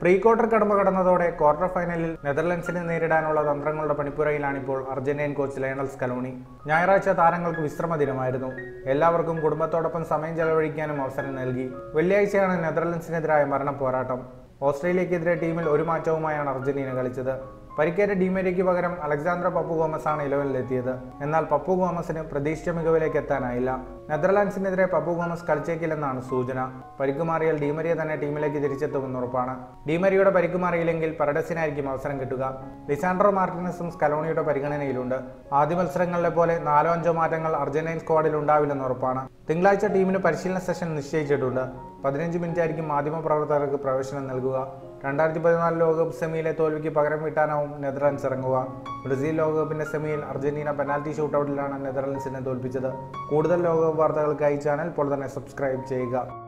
Pre quarter കടമ്പ കടന്നതോടെ quarter ഫൈനലിൽ നെതർലൻഡ്സിനെ നേരിടാനുള്ള തന്ത്രങ്ങളുടെ പണിപ്പുരയിലാണിപ്പോൾ അർജന്റീൻ കോച്ച് ലയണൽ സ്കലോണി. ഞായറാഴ്ച താരങ്ങൾക്ക് വിശ്രമ ദിനമായിരുന്നു. എല്ലാവർക്കും കുടുംബത്തോടൊപ്പം സമയം ചെലവഴിക്കാനും അവസരം നൽകി. വെള്ളിയാഴ്ചയാണ് നെതർലൻഡ്സിനെതിരായ മരണ പോരാട്ടം. ഓസ്ട്രേലിയക്കെതിരെ ടീമിൽ ഒരു മാറ്റവുമായാണ് അർജന്റീന കളിച്ചത്. പരിക്കേറ്റ ഡിമേരിക്ക് പകരം അലക്സാന്ദ്ര പപ്പു ഗോമസ് ആണ് ഇലവനിലെത്തിയത്. എന്നാൽ പപ്പു ഗോമസിന് പ്രതീക്ഷിച്ച മികവിലേക്ക് എത്താനായില്ല. നെതർലാൻഡ്സിനെതിരെ പപ്പു ഗോമസ് കളിച്ചേക്കില്ലെന്നാണ് സൂചന. പരിക്കുമാറിയാൽ ഡിമരിയ തന്നെ ടീമിലേക്ക് തിരിച്ചെത്തുമെന്ന് ഉറപ്പാണ്. ഡിമരിയുടെ പരിക്കുമാറിയില്ലെങ്കിൽ പരഡസിനായിരിക്കും അവസരം കിട്ടുക. ലിസാൻഡ്രോ മാർട്ടിനസും സ്കലോണിയുടെ പരിഗണനയിലുണ്ട്. ആദ്യ മത്സരങ്ങളിലെ പോലെ നാലോ അഞ്ചോ മാറ്റങ്ങൾ അർജന്റീൻ സ്ക്വാഡിൽ ഉണ്ടാവില്ലെന്ന് ഉറപ്പാണ്. തിങ്കളാഴ്ച ടീമിന് പരിശീലന സെഷൻ നിശ്ചയിച്ചിട്ടുണ്ട്. പതിനഞ്ച് മിനിറ്റ് ആയിരിക്കും മാധ്യമപ്രവർത്തകർക്ക് പ്രവേശനം നൽകുക. രണ്ടായിരത്തി പതിനാല് ലോകകപ്പ് സെമിയിലെ തോൽവിക്ക് പകരം വീട്ടാനാവും നെതർലൻഡ്സ് ഇറങ്ങുക. ബ്രസീൽ ലോകകപ്പിന്റെ സെമിയിൽ അർജന്റീന പെനാൽറ്റി ഷൂട്ടൗട്ടിലാണ് നെതർലൻഡ്സിനെ തോൽപ്പിച്ചത്. കൂടുതൽ ലോകകപ്പ് വാർത്തകൾക്കായി ചാനൽ ഇപ്പോൾ തന്നെ സബ്സ്ക്രൈബ് ചെയ്യുക.